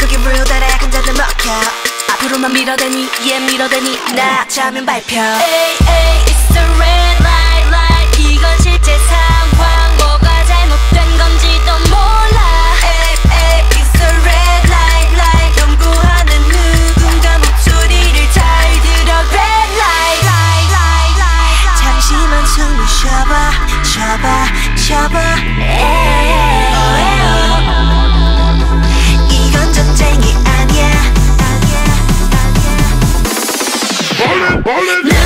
속이 불효달아 약한 자들 먹혀. 앞으로만 밀어대니 예 밀어대니 나 자면 발표 에이 에이 it's the red light light. 이건 실제 상황. 뭐가 잘못된 건지도 몰라. 에이 에이 it's the red light light. 연구하는 누군가 목소리를 잘 들어. Red light light light, light. 잠시만 숨을 쉬어봐 쉬어봐 쉬어봐. 에이. All of you.